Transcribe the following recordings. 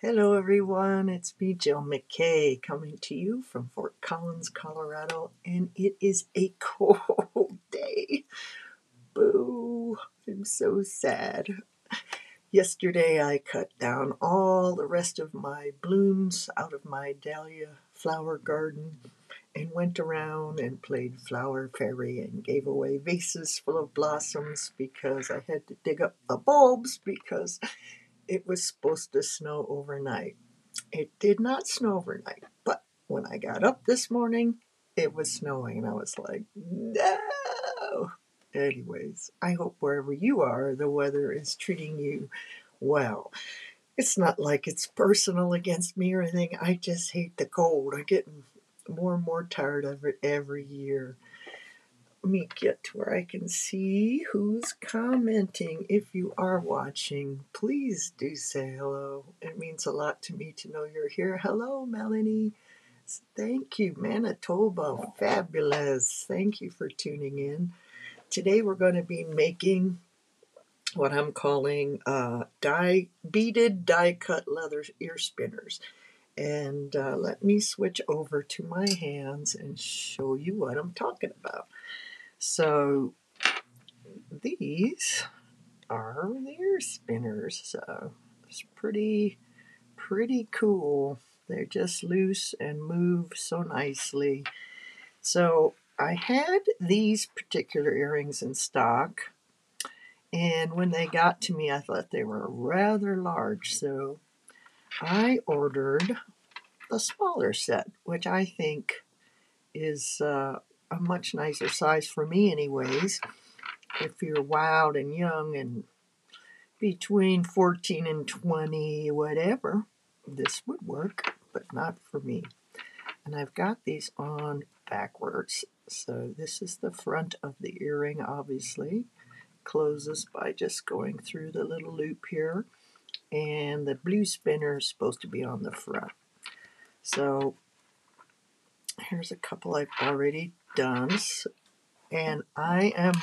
Hello, everyone. It's me, Jill MacKay, coming to you from Fort Collins, Colorado, and it is a cold day. Boo! I'm so sad. Yesterday, I cut down all the rest of my blooms out of my dahlia flower garden and went around and played flower fairy and gave away vases full of blossoms because I had to dig up the bulbs because it was supposed to snow overnight. It did not snow overnight, but when I got up this morning, it was snowing, and I was like, no. Anyways, I hope wherever you are, the weather is treating you well. It's not like it's personal against me or anything. I just hate the cold. I'm getting more and more tired of it every year. Me get to where I can see who's commenting. If you are watching, please do say hello. It means a lot to me to know you're here. Hello, Melanie. Thank you, Manitoba. Fabulous. Thank you for tuning in. Today we're going to be making what I'm calling uh, die beaded die cut leather ear spinners. And uh, let me switch over to my hands and show you what I'm talking about. So these are their spinners. So it's pretty, pretty cool. They're just loose and move so nicely. So I had these particular earrings in stock, and when they got to me, I thought they were rather large. So I ordered the smaller set, which I think is uh, a much nicer size for me, anyways. If you're wild and young and between 14 and 20, whatever, this would work, but not for me. And I've got these on backwards. So this is the front of the earring, obviously. Closes by just going through the little loop here. And the blue spinner is supposed to be on the front. So here's a couple I've already done. And I am,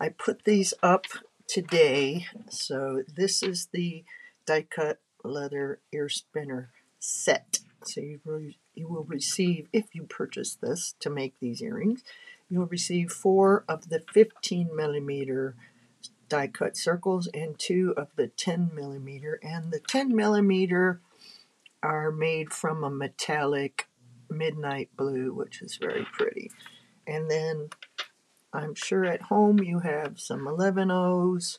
I put these up today. So this is the die cut leather ear spinner set. So you will, you will receive, if you purchase this to make these earrings, you'll receive four of the 15 millimeter die cut circles and two of the 10 millimeter. And the 10 millimeter are made from a metallic midnight blue, which is very pretty. And then I'm sure at home you have some 11 O's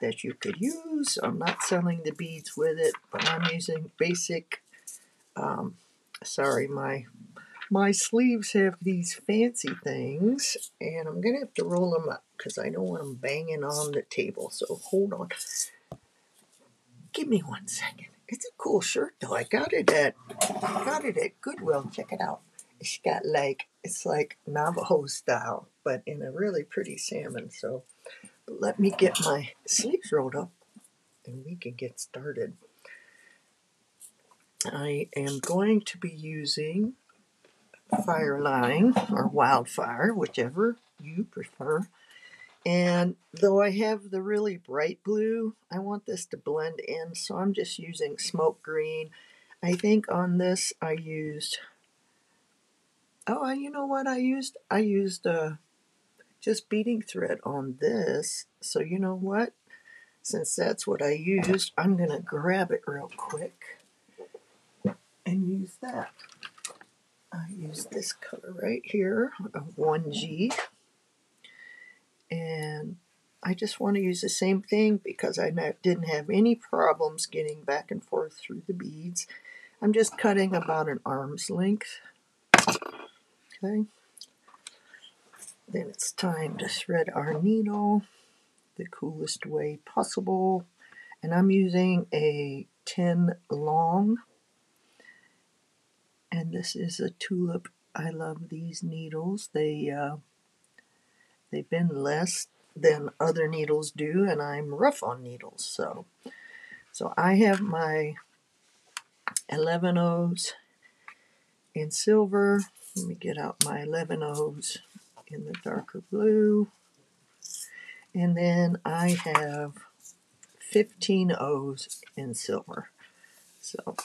that you could use. I'm not selling the beads with it, but I'm using basic. Um, sorry, my my sleeves have these fancy things, and I'm gonna have to roll them up because I don't want them banging on the table. So hold on. Give me one second. It's a cool shirt though. I got it at I got it at Goodwill. Check it out. It's got like it's like Navajo style, but in a really pretty salmon. So let me get my sleeves rolled up and we can get started. I am going to be using Fireline or Wildfire, whichever you prefer. And though I have the really bright blue, I want this to blend in, so I'm just using smoke green. I think on this I used, oh, you know what I used? I used uh, just beading thread on this. So you know what? Since that's what I used, I'm going to grab it real quick and use that. I use this color right here of 1G and I just want to use the same thing because I didn't have any problems getting back and forth through the beads. I'm just cutting about an arm's length. Okay. Then it's time to thread our needle the coolest way possible. And I'm using a 10 long. And this is a tulip. I love these needles. They uh, they bend less than other needles do, and I'm rough on needles. So, so I have my 11 O's in silver. Let me get out my 11 O's in the darker blue. And then I have 15 O's in silver. So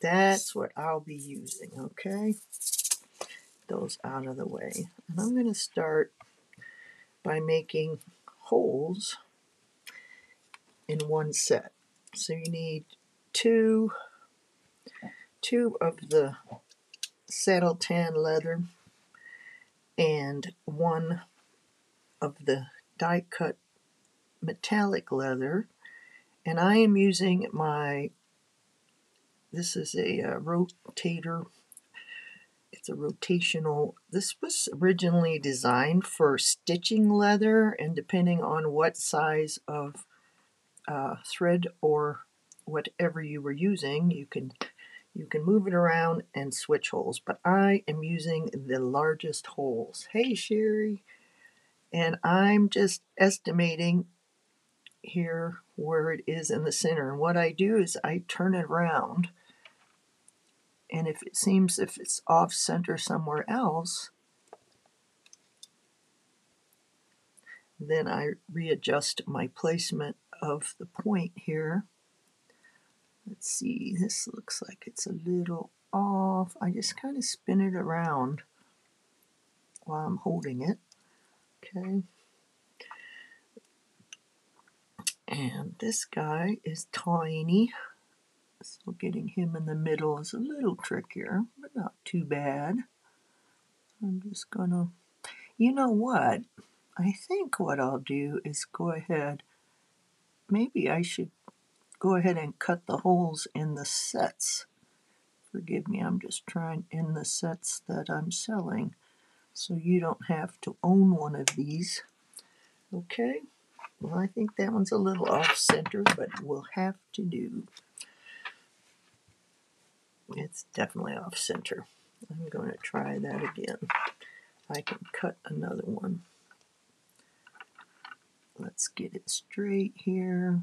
that's what I'll be using, okay? Those out of the way. And I'm going to start by making holes in one set. So you need two two of the saddle tan leather and one of the die cut metallic leather. And I am using my this is a uh, rotator. It's a rotational this was originally designed for stitching leather and depending on what size of uh, thread or whatever you were using you can you can move it around and switch holes but I am using the largest holes hey Sherry and I'm just estimating here where it is in the center. And what I do is I turn it around, and if it seems if it's off center somewhere else, then I readjust my placement of the point here. Let's see, this looks like it's a little off. I just kind of spin it around while I'm holding it. Okay. And this guy is tiny, so getting him in the middle is a little trickier, but not too bad. I'm just gonna, you know what? I think what I'll do is go ahead, maybe I should go ahead and cut the holes in the sets. Forgive me, I'm just trying in the sets that I'm selling so you don't have to own one of these. Okay? Well, I think that one's a little off center, but we'll have to do. It's definitely off center. I'm going to try that again. I can cut another one. Let's get it straight here.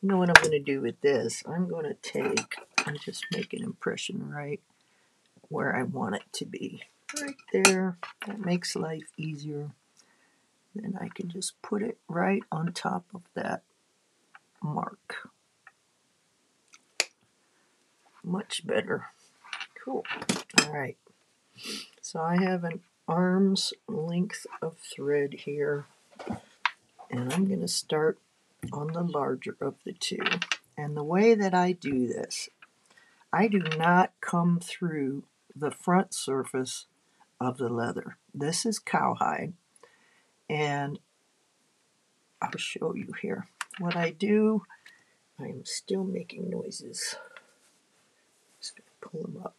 You know what I'm going to do with this? I'm going to take and just make an impression right where I want it to be. Right there. That makes life easier. Then I can just put it right on top of that mark. Much better. Cool. All right. So I have an arm's length of thread here. And I'm going to start on the larger of the two. And the way that I do this, I do not come through the front surface of the leather. This is cowhide and I'll show you here. What I do, I'm still making noises. Just gonna pull them up.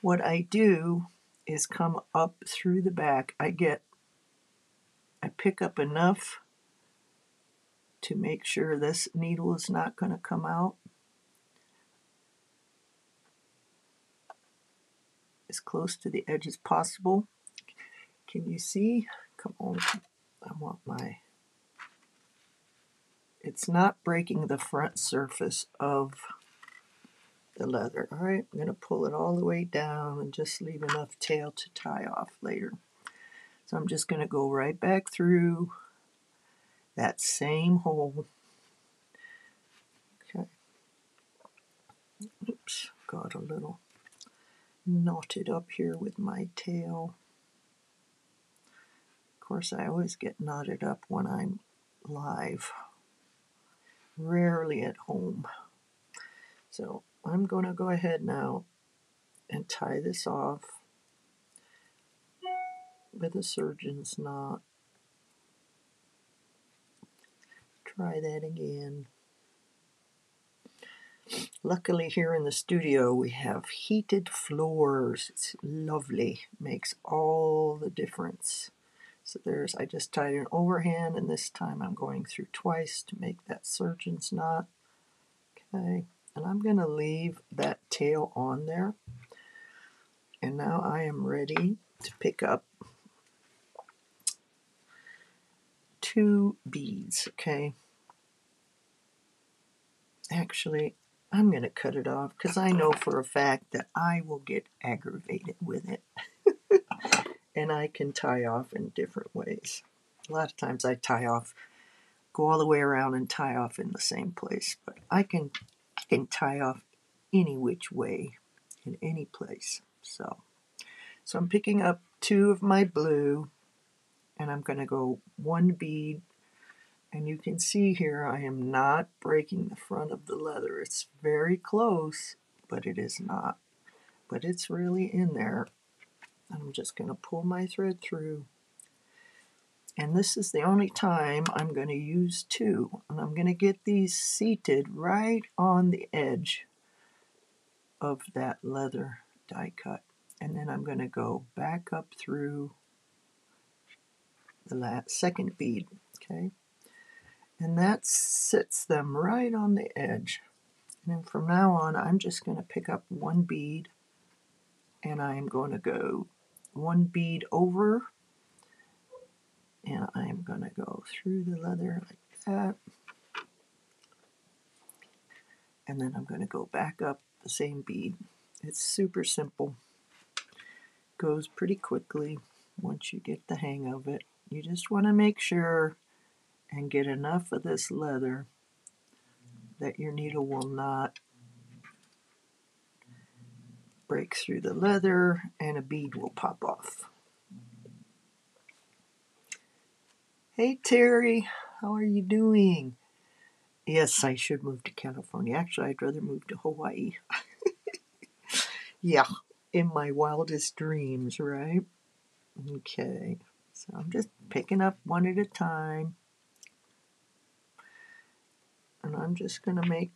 What I do is come up through the back. I get, I pick up enough to make sure this needle is not going to come out. As close to the edge as possible. Can you see? Come on. I want my, it's not breaking the front surface of the leather. All right, I'm going to pull it all the way down and just leave enough tail to tie off later. So I'm just going to go right back through that same hole. Okay. Oops, got a little knotted up here with my tail Of course, I always get knotted up when I'm live, rarely at home. So I'm going to go ahead now and tie this off with a surgeon's knot. Try that again. Luckily, here in the studio, we have heated floors. It's lovely, makes all the difference. So there's, I just tied an overhand and this time I'm going through twice to make that surgeon's knot. Okay, and I'm going to leave that tail on there. And now I am ready to pick up two beads, okay? Actually, I'm going to cut it off because I know for a fact that I will get aggravated with it. and I can tie off in different ways. A lot of times I tie off, go all the way around and tie off in the same place, but I can I can tie off any which way in any place. So, so I'm picking up two of my blue and I'm going to go one bead and you can see here I am not breaking the front of the leather. It's very close, but it is not. But it's really in there. And I'm just going to pull my thread through. And this is the only time I'm going to use two. And I'm going to get these seated right on the edge of that leather die cut. And then I'm going to go back up through the last, second bead. Okay and that sits them right on the edge. And then from now on, I'm just going to pick up one bead and I'm going to go one bead over and I'm going to go through the leather like that. And then I'm going to go back up the same bead. It's super simple. Goes pretty quickly once you get the hang of it. You just want to make sure and get enough of this leather that your needle will not break through the leather and a bead will pop off. Hey Terry, how are you doing? Yes, I should move to California. Actually, I'd rather move to Hawaii. yeah, in my wildest dreams, right? Okay, so I'm just picking up one at a time and I'm just going to make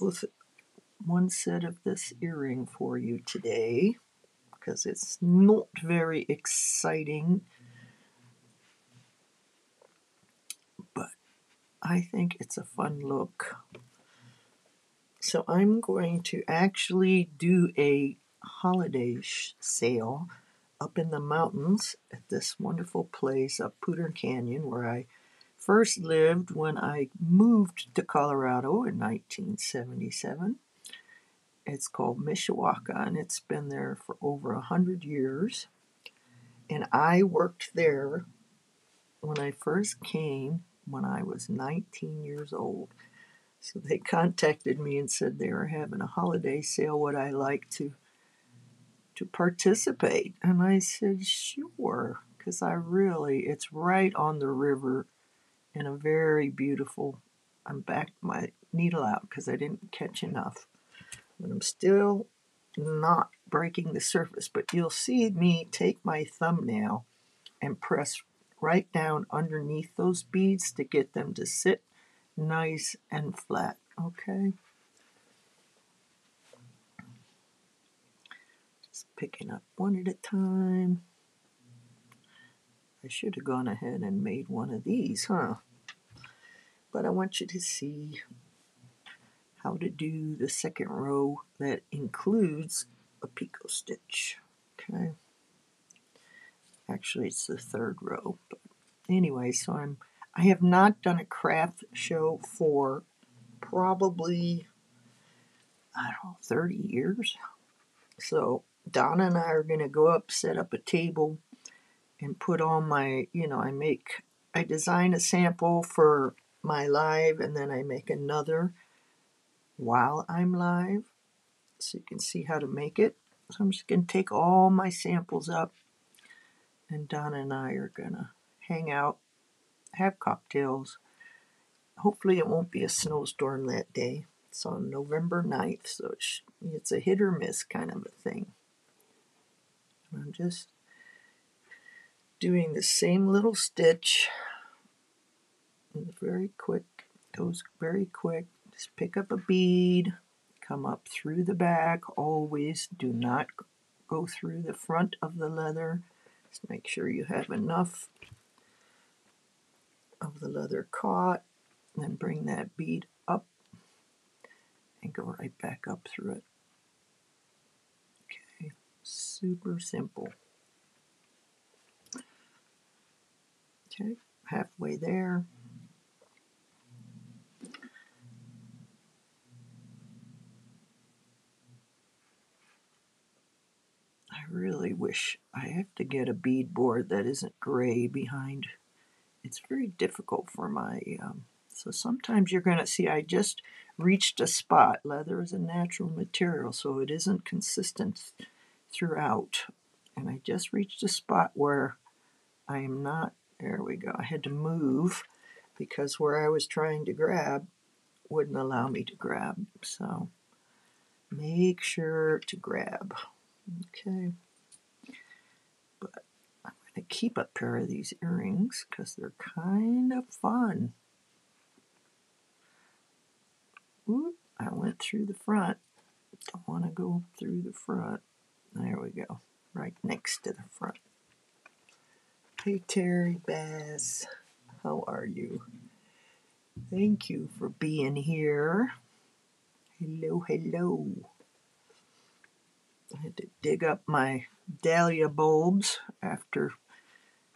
both one set of this earring for you today because it's not very exciting. But I think it's a fun look. So I'm going to actually do a holiday sale up in the mountains at this wonderful place up Poudre Canyon where I first lived when I moved to Colorado in 1977. It's called Mishawaka and it's been there for over a hundred years. And I worked there when I first came when I was 19 years old. So they contacted me and said they were having a holiday sale. Would I like to to participate? And I said sure, because I really it's right on the river and a very beautiful. I'm back my needle out because I didn't catch enough. But I'm still not breaking the surface. But you'll see me take my thumbnail and press right down underneath those beads to get them to sit nice and flat. Okay? Just picking up one at a time. I should have gone ahead and made one of these, huh? But I want you to see how to do the second row that includes a picot stitch. Okay. Actually, it's the third row. But anyway, so I'm I have not done a craft show for probably I don't know 30 years. So Donna and I are going to go up, set up a table, and put on my, you know, I make, I design a sample for my live and then I make another while I'm live so you can see how to make it. So I'm just going to take all my samples up and Donna and I are going to hang out, have cocktails. Hopefully it won't be a snowstorm that day. It's on November 9th, so it's a hit or miss kind of a thing. I'm just doing the same little stitch very quick, goes very quick. Just pick up a bead, come up through the back. Always do not go through the front of the leather. Just make sure you have enough of the leather caught. Then bring that bead up and go right back up through it. Okay, super simple. Okay, halfway there. I really wish I have to get a bead board that isn't gray behind. It's very difficult for my um, So sometimes you're going to see I just reached a spot. Leather is a natural material, so it isn't consistent throughout. And I just reached a spot where I am not, there we go. I had to move because where I was trying to grab wouldn't allow me to grab. So make sure to grab. Okay. But I'm going to keep a pair of these earrings because they're kind of fun. Oop, I went through the front. Don't want to go through the front. There we go. Right next to the front. Hey Terry Bass, how are you? Thank you for being here. Hello, hello. I had to dig up my dahlia bulbs after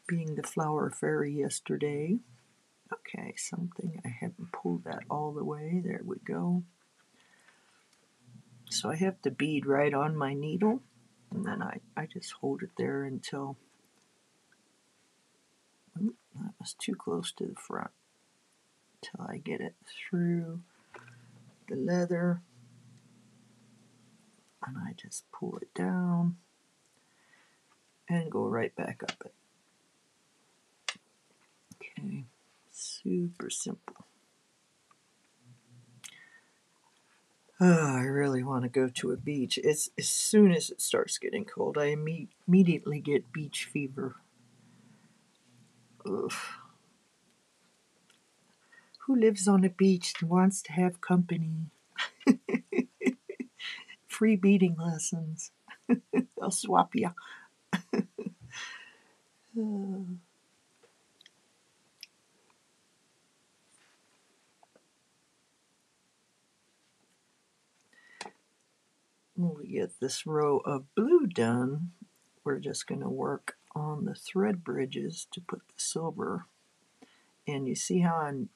being the flower fairy yesterday. Okay, something, I haven't pulled that all the way. There we go. So I have the bead right on my needle, and then I, I just hold it there until that was too close to the front. Till I get it through the leather. And I just pull it down and go right back up it. Okay, super simple. Oh, I really want to go to a beach. It's as soon as it starts getting cold, I imme- immediately get beach fever. Ugh. Who lives on a beach and wants to have company? Free beating lessons. I'll swap you. When we get this row of blue done, we're just going to work on the thread bridges to put the silver. And you see how I'm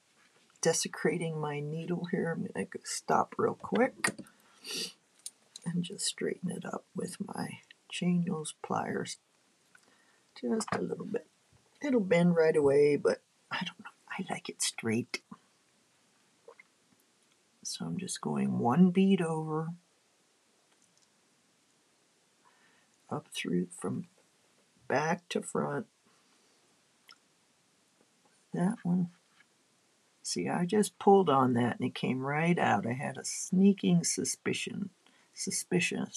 desecrating my needle here? I'm going to stop real quick and just straighten it up with my chain nose pliers just a little bit. It'll bend right away, but I don't know. I like it straight. So I'm just going one bead over, up through from back to front. That one. See, I just pulled on that and it came right out. I had a sneaking suspicion, suspicion,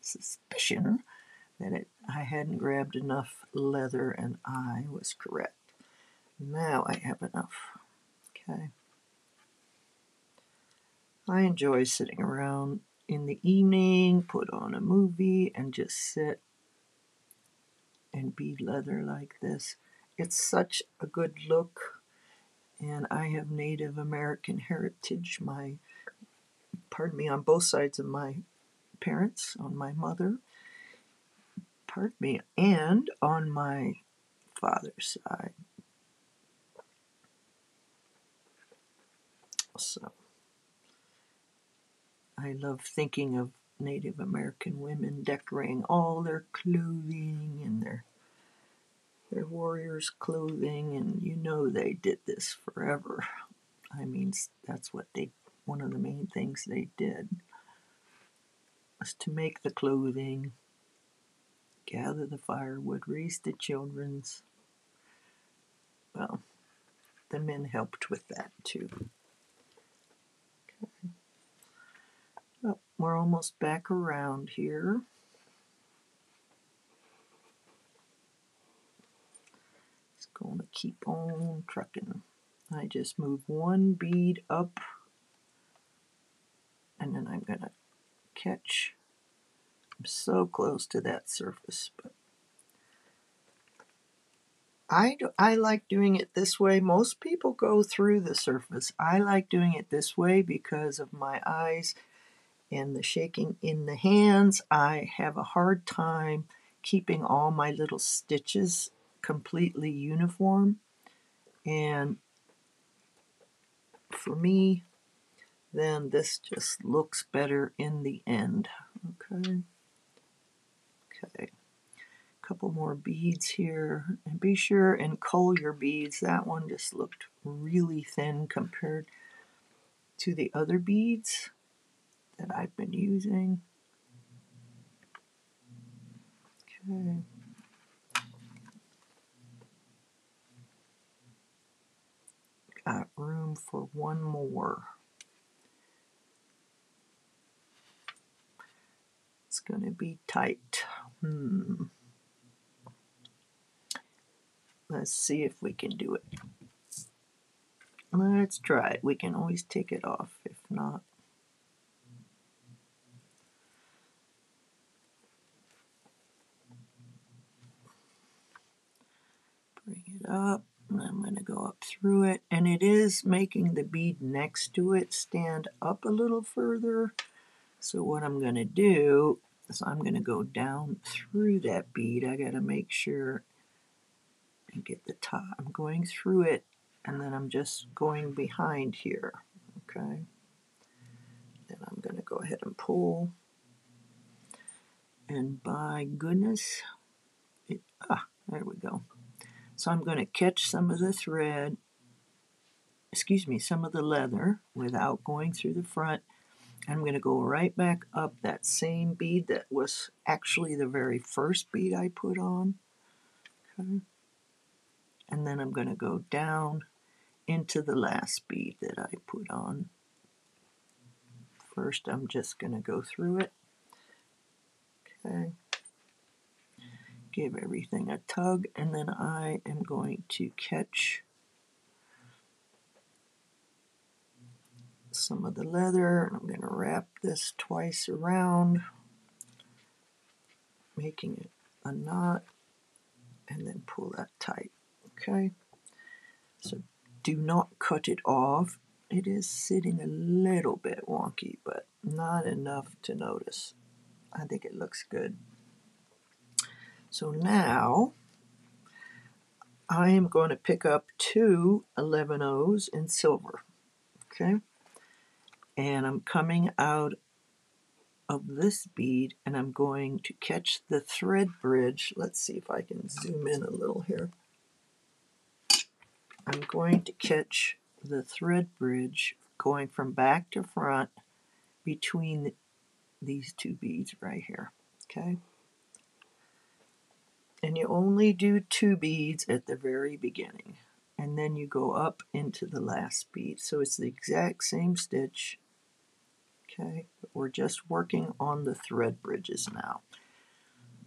suspicion that it, I hadn't grabbed enough leather and I was correct. Now I have enough. Okay. I enjoy sitting around in the evening, put on a movie, and just sit and bead leather like this. It's such a good look, and I have Native American heritage. My, pardon me, on both sides of my parents, on my mother, pardon me, and on my father's side. So, I love thinking of Native American women decorating all their clothing and their their warriors' clothing, and you know they did this forever. I mean, that's what they one of the main things they did was to make the clothing, gather the firewood, raise the children's. Well, the men helped with that too. Okay. Oh, we're almost back around here. It's going to keep on trucking. I just move one bead up and then I'm going to catch. I'm so close to that surface, but I, do, I like doing it this way. Most people go through the surface. I like doing it this way because of my eyes and the shaking in the hands. I have a hard time keeping all my little stitches completely uniform. And for me, then this just looks better in the end. Okay. Okay. a couple more beads here. And be sure and cull your beads. That one just looked really thin compared to the other beads that I've been using. Okay. Got room for one more. It's going to be tight. Hmm. Let's see if we can do it. Let's try it. We can always take it off if not. Up. I'm going to go up through it. And it is making the bead next to it stand up a little further. So what I'm going to do is I'm going to go down through that bead. I got to make sure and get the top. I'm going through it and then I'm just going behind here. Okay. Then I'm going to go ahead and pull. And by goodness, it, ah, there we go. So I'm going to catch some of the thread, excuse me, some of the leather without going through the front. I'm going to go right back up that same bead that was actually the very first bead I put on. Okay. And then I'm going to go down into the last bead that I put on. First, I'm just going to go through it. Okay give everything a tug, and then I am going to catch some of the leather, and I'm going to wrap this twice around, making it a knot, and then pull that tight. Okay, so do not cut it off. It is sitting a little bit wonky, but not enough to notice. I think it looks good. So now I am going to pick up two 11 O's in silver. Okay. And I'm coming out of this bead and I'm going to catch the thread bridge. Let's see if I can zoom in a little here. I'm going to catch the thread bridge going from back to front between these two beads right here. Okay and you only do two beads at the very beginning and then you go up into the last bead. So it's the exact same stitch okay? We're just working on the thread bridges now.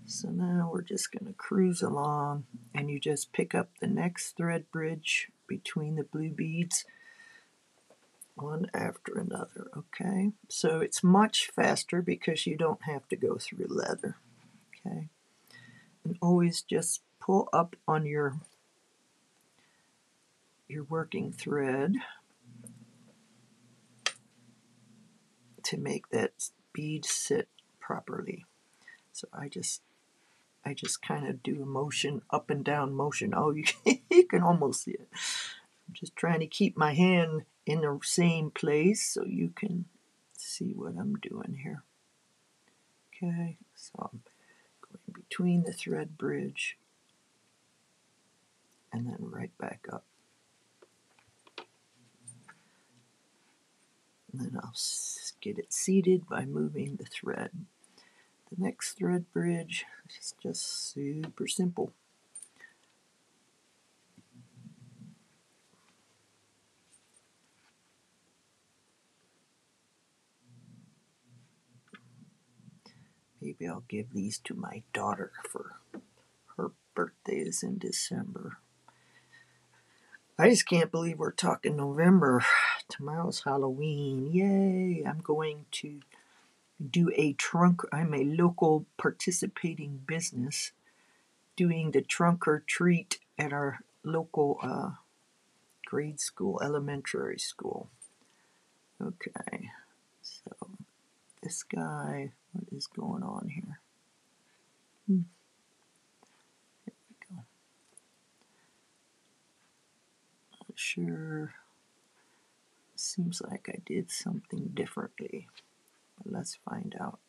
So now we're just going to cruise along and you just pick up the next thread bridge between the blue beads one after another okay? So it's much faster because you don't have to go through leather okay and always just pull up on your your working thread to make that bead sit properly. So I just I just kind of do a motion up and down motion. Oh, you can, you can almost see it. I'm just trying to keep my hand in the same place so you can see what I'm doing here. Okay, so I'm between the thread bridge and then right back up. And then I'll get it seated by moving the thread. The next thread bridge is just super simple. Maybe I'll give these to my daughter for her birthday is in December. I just can't believe we're talking November. Tomorrow's Halloween. Yay! I'm going to do a trunk. I'm a local participating business doing the trunk or treat at our local uh, grade school, elementary school. Okay, so this guy what is going on here? Hmm. Here we go. Not sure. Seems like I did something differently. But let's find out.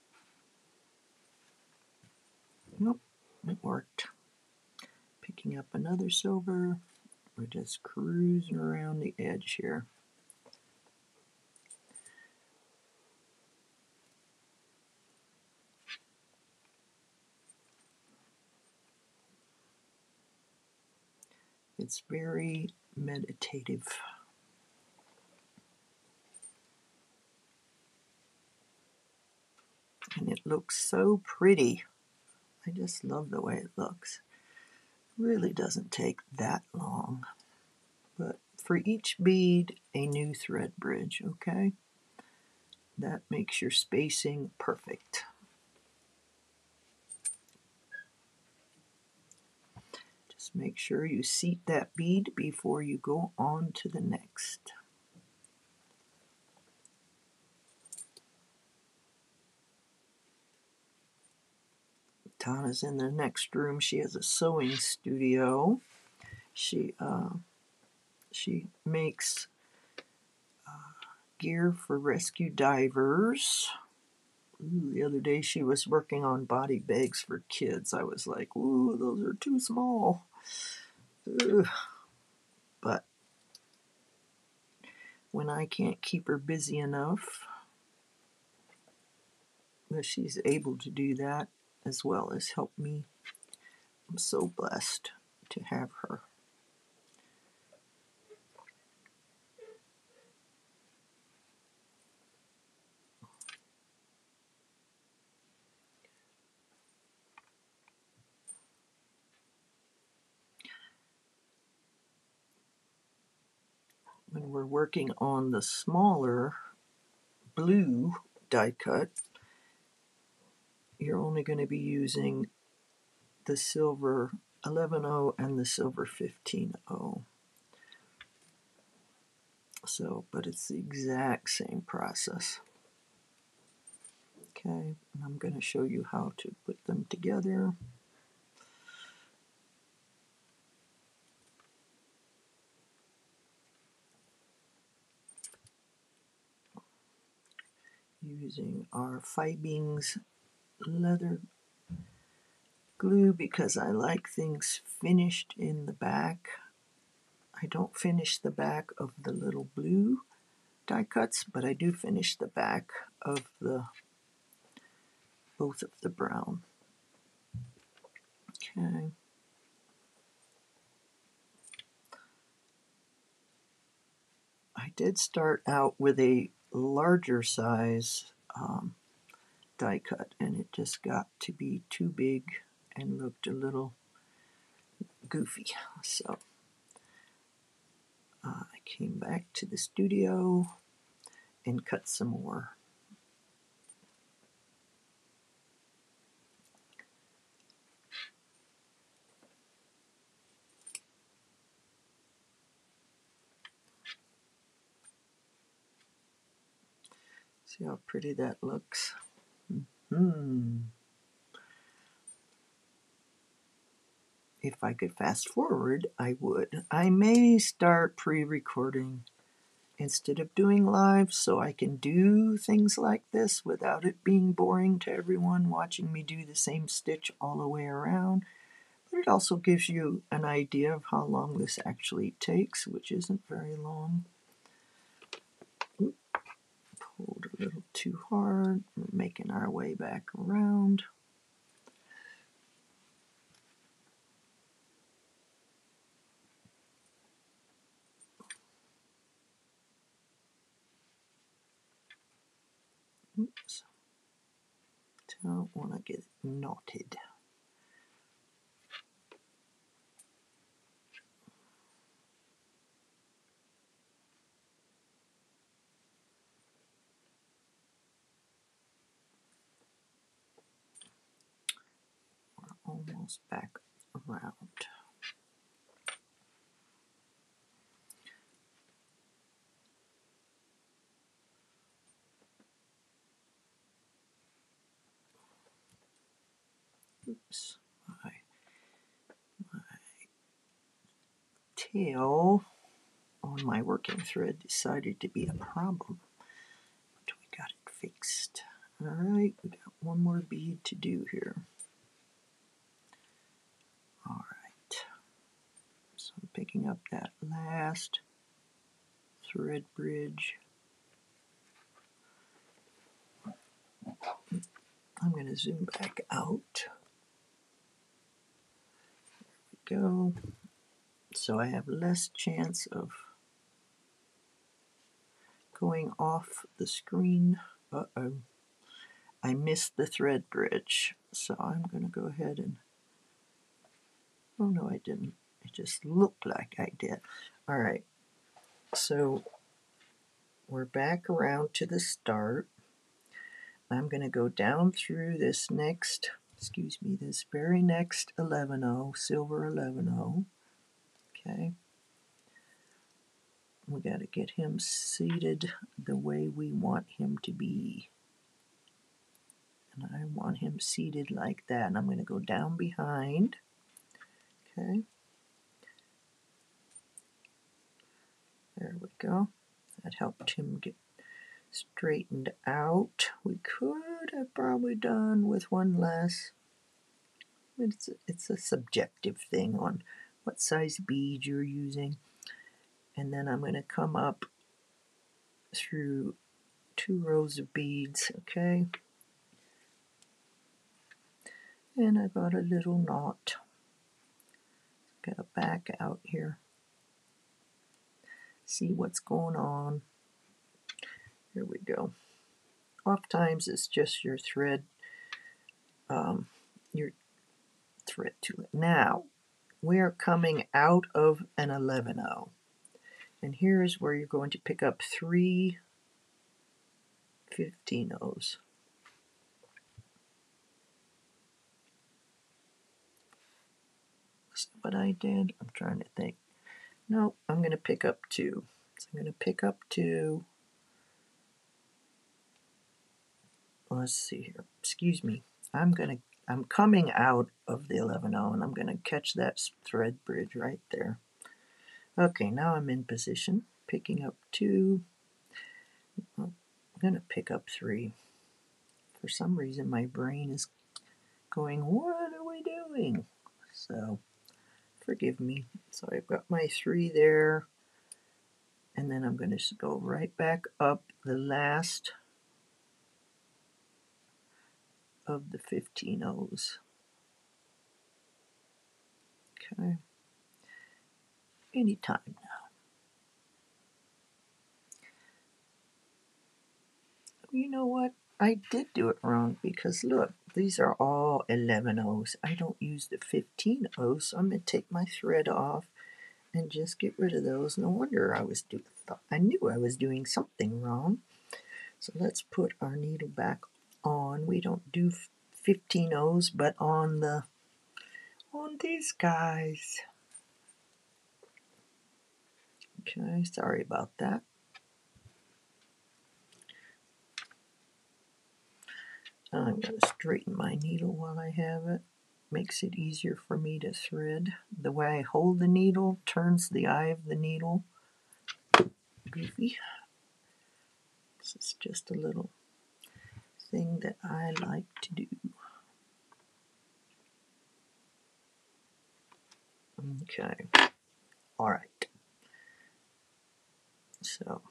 Nope. It worked. Picking up another silver. We're just cruising around the edge here. It's very meditative. And it looks so pretty. I just love the way it looks. Really doesn't take that long. But for each bead, a new thread bridge, okay? That makes your spacing perfect. Just make sure you seat that bead before you go on to the next. Tana's in the next room. She has a sewing studio. She uh, she makes uh, gear for rescue divers. Ooh, the other day she was working on body bags for kids. I was like, ooh, those are too small. But when I can't keep her busy enough, that she's able to do that as well as help me. I'm so blessed to have her. We're working on the smaller blue die cut, you're only going to be using the silver 11.0 and the silver 15.0. So, but it's the exact same process. Okay, and I'm going to show you how to put them together. Using our Fiebing's leather glue because I like things finished in the back. I don't finish the back of the little blue die cuts, but I do finish the back of the both of the brown. Okay. I did start out with a larger size um, die cut and it just got to be too big and looked a little goofy. So uh, I came back to the studio and cut some more. See how pretty that looks. Hmm. If I could fast forward, I would. I may start pre recording instead of doing live so I can do things like this without it being boring to everyone watching me do the same stitch all the way around. But it also gives you an idea of how long this actually takes, which isn't very long. Pulled a little too hard. We're making our way back around. Oops. Don't want to get knotted. Back around. Oops, my, my tail on my working thread decided to be a problem, but we got it fixed. All right, we got one more bead to do here. I'm picking up that last thread bridge. I'm going to zoom back out. There we go. So I have less chance of going off the screen. Uh-oh. I missed the thread bridge. So I'm going to go ahead and... Oh, no, I didn't. It just looked like I did. All right. So we're back around to the start. I'm going to go down through this next, excuse me, this very next 11 silver 11 Okay. We got to get him seated the way we want him to be. And I want him seated like that. And I'm going to go down behind. Okay. There we go. That helped him get straightened out. We could have probably done with one less. It's, it's a subjective thing on what size bead you're using. And then I'm going to come up through two rows of beads, okay? And I got a little knot. Got to back out here. See what's going on. Here we go. Oftentimes it's just your thread, um, your thread to it. Now, we are coming out of an 11-0. And here's where you're going to pick up three 15-0s. Is what I did? I'm trying to think. No, I'm going to pick up two. So I'm going to pick up two. let's see here. Excuse me. I'm going to I'm coming out of the 11 and I'm going to catch that thread bridge right there. Okay, now I'm in position, picking up two. I'm going to pick up three. For some reason, my brain is going, what are we doing? So, forgive me. So I've got my three there. And then I'm going to go right back up the last of the 15 O's. Okay. Anytime now. You know what? I did do it wrong because look, these are all 11 O's. I don't use the 15 O's, so I'm going to take my thread off and just get rid of those. No wonder I was doing, I knew I was doing something wrong. So let's put our needle back on. We don't do 15 O's, but on the on these guys. Okay, sorry about that. I'm going to straighten my needle while I have it. Makes it easier for me to thread. The way I hold the needle turns the eye of the needle. Goofy. This is just a little thing that I like to do. Okay. All right. So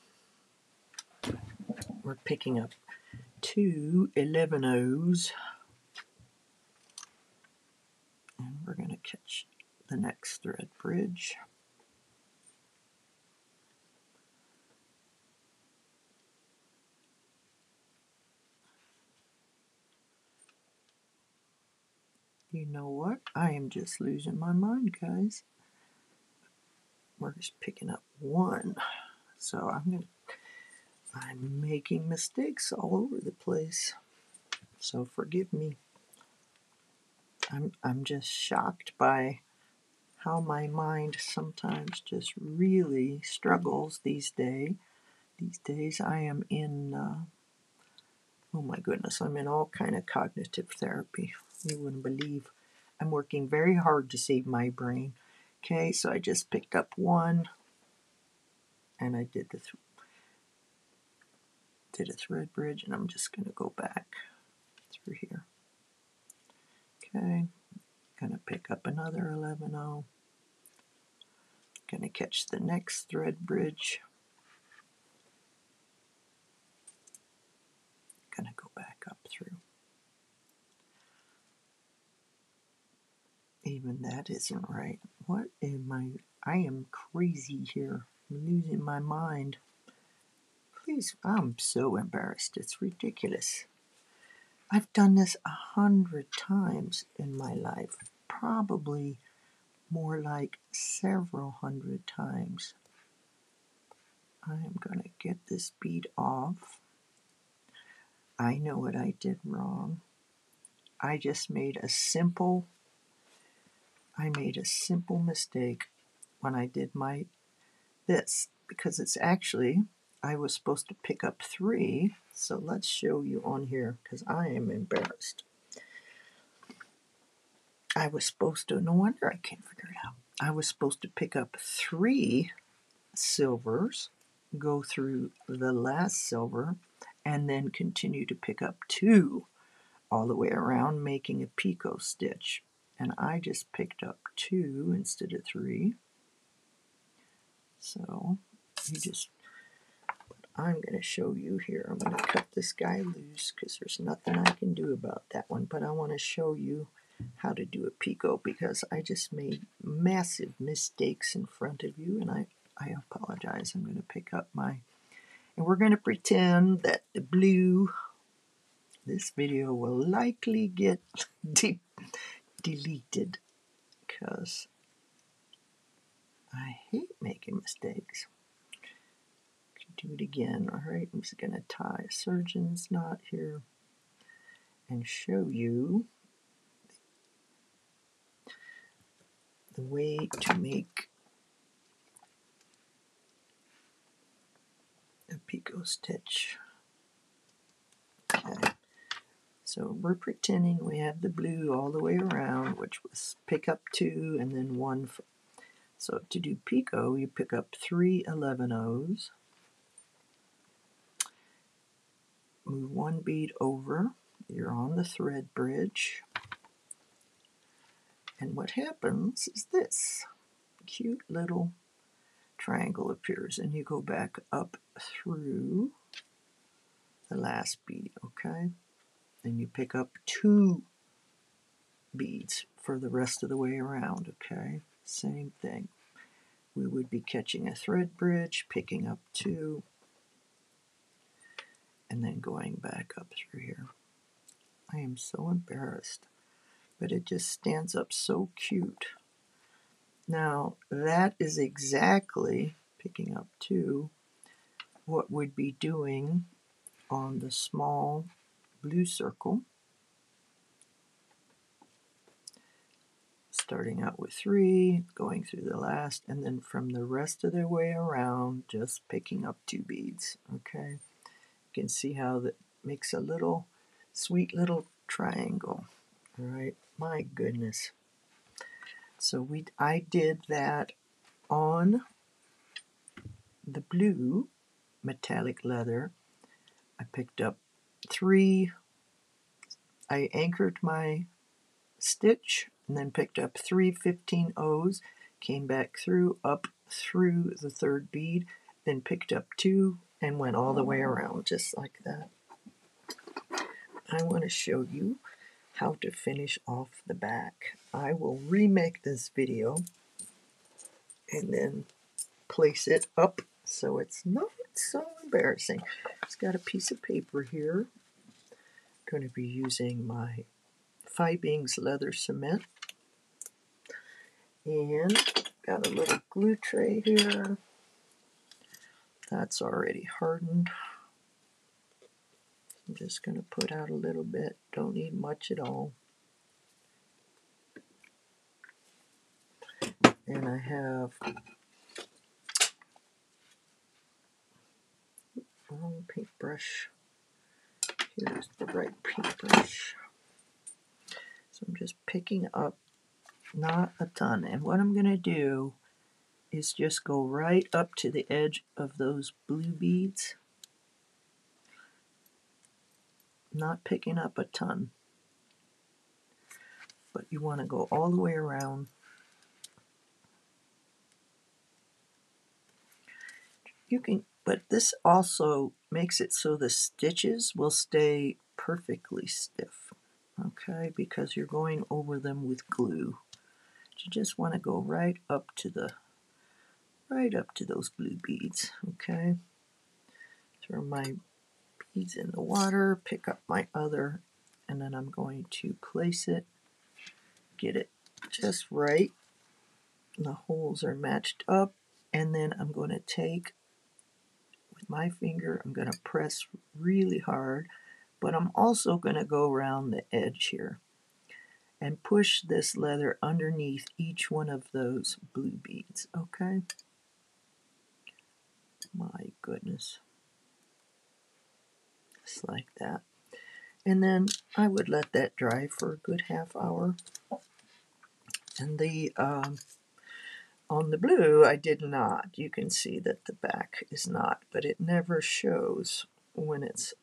we're picking up two 11 O's and we're going to catch the next thread bridge. You know what? I am just losing my mind, guys. We're just picking up one. So I'm going to I'm making mistakes all over the place. So forgive me. I'm I'm just shocked by how my mind sometimes just really struggles these days. These days I am in uh, oh my goodness, I'm in all kind of cognitive therapy. You wouldn't believe. I'm working very hard to save my brain. Okay, so I just picked up one and I did the th did a thread bridge and I'm just going to go back through here. Okay, going to pick up another 11 0. Gonna catch the next thread bridge. Gonna go back up through. Even that isn't right. What am I? I am crazy here. I'm losing my mind. Please, I'm so embarrassed. It's ridiculous. I've done this a hundred times in my life, probably more like several hundred times. I am going to get this bead off. I know what I did wrong. I just made a simple I made a simple mistake when I did my this because it's actually I was supposed to pick up three so let's show you on here because I am embarrassed. I was supposed to no wonder I can't figure it out. I was supposed to pick up three silvers go through the last silver and then continue to pick up two all the way around making a picot stitch. And I just picked up two instead of three. So you just, I'm going to show you here. I'm going to cut this guy loose because there's nothing I can do about that one. But I want to show you how to do a picot because I just made massive mistakes in front of you and I, I apologize. I'm going to pick up my, and we're going to pretend that the blue, this video will likely get deep deleted because I hate making mistakes. Do it again. All right, I'm just going to tie a surgeon's knot here and show you the way to make a picot stitch. Okay. So we're pretending we have the blue all the way around, which was pick up two and then one. So to do picot, you pick up three 11 O's, move one bead over, you're on the thread bridge, and what happens is this cute little triangle appears, and you go back up through the last bead, okay? Then you pick up two beads for the rest of the way around, okay? Same thing. We would be catching a thread bridge, picking up two, and then going back up through here. I am so embarrassed, but it just stands up so cute. Now, that is exactly picking up two what we'd be doing on the small blue circle, starting out with three, going through the last, and then from the rest of the way around, just picking up two beads, okay? Can see how that makes a little, sweet little triangle, all right? My goodness. So we, I did that on the blue metallic leather. I picked up three, I anchored my stitch and then picked up three 15 O's, came back through, up through the third bead, then picked up two and went all the way around just like that. I want to show you how to finish off the back. I will remake this video and then place it up so it's not so embarrassing. It's got a piece of paper here. I'm going to be using my Fiebing's leather cement. And got a little glue tray here. That's already hardened. I'm just going to put out a little bit. Don't need much at all. And I have wrong paintbrush. Here's the right paintbrush. So I'm just picking up not a ton. And what I'm going to do is just go right up to the edge of those blue beads. Not picking up a ton. But you want to go all the way around you can, but this also makes it so the stitches will stay perfectly stiff. Okay, because you're going over them with glue. You just want to go right up to the right up to those blue beads. Okay, throw my beads in the water, pick up my other, and then I'm going to place it, get it just right. The holes are matched up, and then I'm going to take with my finger, I'm going to press really hard, but I'm also going to go around the edge here and push this leather underneath each one of those blue beads, okay? My goodness. Just like that. And then I would let that dry for a good half hour. And the um, on the blue, I did not. You can see that the back is not, but it never shows when it's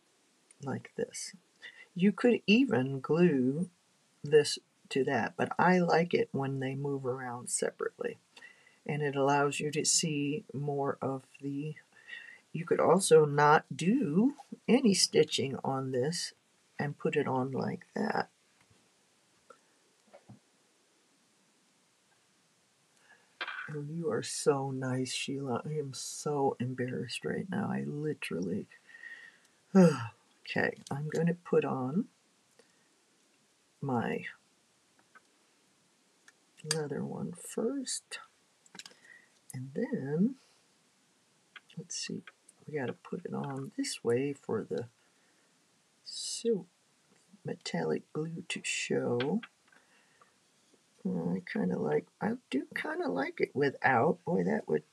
like this. You could even glue this to that, but I like it when they move around separately. And it allows you to see more of the you could also not do any stitching on this and put it on like that. Oh, you are so nice, Sheila. I am so embarrassed right now. I literally. okay, I'm going to put on my leather one first. And then, let's see, we got to put it on this way for the silk metallic blue to show. Mm, I kind of like, I do kind of like it without. Boy, that would,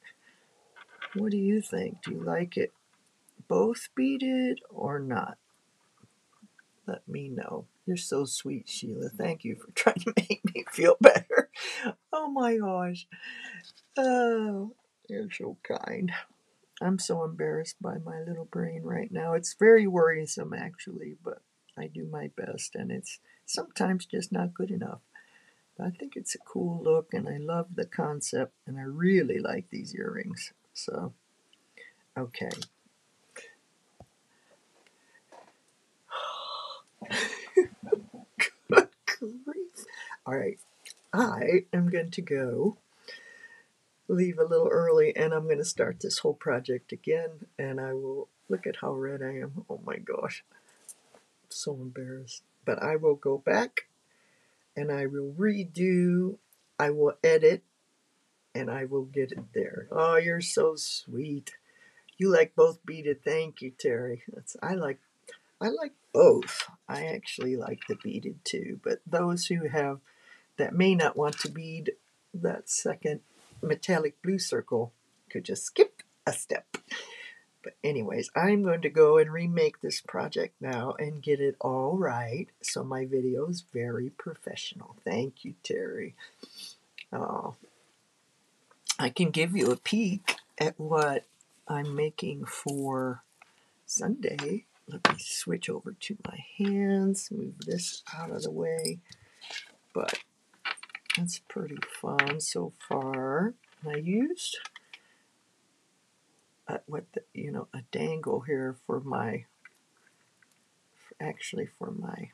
what do you think? Do you like it both beaded or not? Let me know. You're so sweet, Sheila. Thank you for trying to make me feel better. Oh my gosh. Oh, you're so kind. I'm so embarrassed by my little brain right now. It's very worrisome, actually, but I do my best, and it's sometimes just not good enough. But I think it's a cool look, and I love the concept, and I really like these earrings. So, okay. All right. I am going to go leave a little early and I'm going to start this whole project again and I will look at how red I am. Oh my gosh. I'm so embarrassed. But I will go back and I will redo, I will edit and I will get it there. Oh, you're so sweet. You like both beaded. Thank you, Terry. That's I like I like both. I actually like the beaded too, but those who have that may not want to bead that second metallic blue circle could just skip a step. But anyways, I'm going to go and remake this project now and get it all right. So my video is very professional. Thank you, Terry. Oh, I can give you a peek at what I'm making for Sunday. Let me switch over to my hands, move this out of the way. But that's pretty fun so far. I used a, what the, you know a dangle here for my actually for my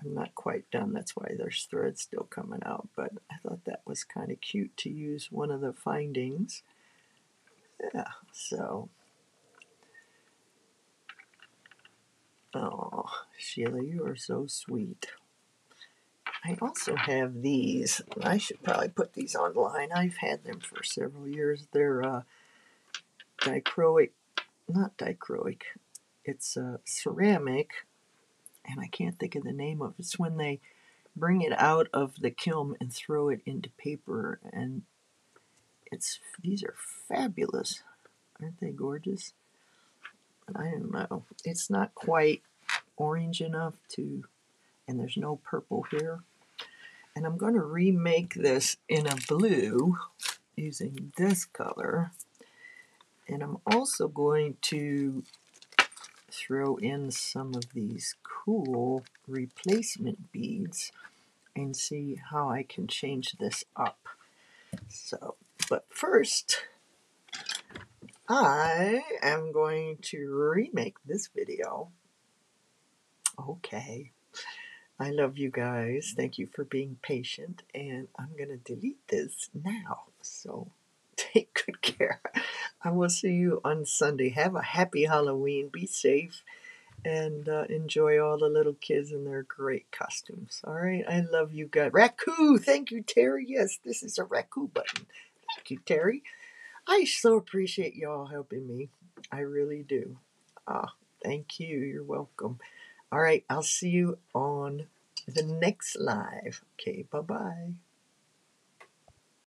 I'm not quite done that's why there's thread still coming out but I thought that was kind of cute to use one of the findings. Yeah so. Oh Sheila you are so sweet I also have these. I should probably put these online. I've had them for several years. They're uh, dichroic, not dichroic, it's uh, ceramic, and I can't think of the name of it. It's when they bring it out of the kiln and throw it into paper, and it's these are fabulous. Aren't they gorgeous? I don't know. It's not quite orange enough to, and there's no purple here. And I'm going to remake this in a blue using this color. And I'm also going to throw in some of these cool replacement beads and see how I can change this up. So, but first, I am going to remake this video. Okay. I love you guys. Thank you for being patient. And I'm going to delete this now. So take good care. I will see you on Sunday. Have a happy Halloween. Be safe and uh, enjoy all the little kids in their great costumes. All right. I love you guys. Raccoon. Thank you, Terry. Yes, this is a raccoon button. Thank you, Terry. I so appreciate y'all helping me. I really do. Ah, thank you. You're welcome. All right. I'll see you on the next live. Okay. Bye bye.